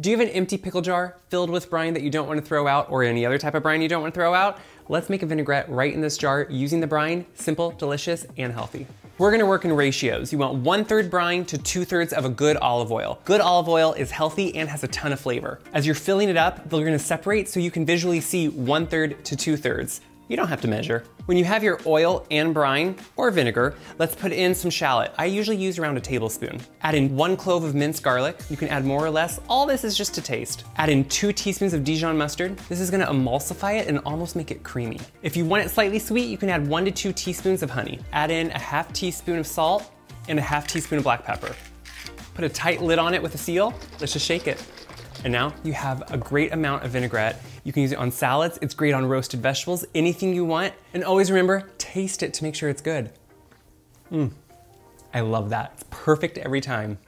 Do you have an empty pickle jar filled with brine that you don't want to throw out or any other type of brine you don't want to throw out? Let's make a vinaigrette right in this jar using the brine, simple, delicious, and healthy. We're gonna work in ratios. You want one third brine to two thirds of a good olive oil. Good olive oil is healthy and has a ton of flavor. As you're filling it up, they're gonna separate so you can visually see one third to two thirds. You don't have to measure. When you have your oil and brine, or vinegar, let's put in some shallot. I usually use around a tablespoon. Add in one clove of minced garlic. You can add more or less. All this is just to taste. Add in two teaspoons of Dijon mustard. This is gonna emulsify it and almost make it creamy. If you want it slightly sweet, you can add one to two teaspoons of honey. Add in a half teaspoon of salt and a half teaspoon of black pepper. Put a tight lid on it with a seal. Let's just shake it. And now you have a great amount of vinaigrette. You can use it on salads, it's great on roasted vegetables, anything you want. And always remember, taste it to make sure it's good. Mmm, I love that. It's perfect every time.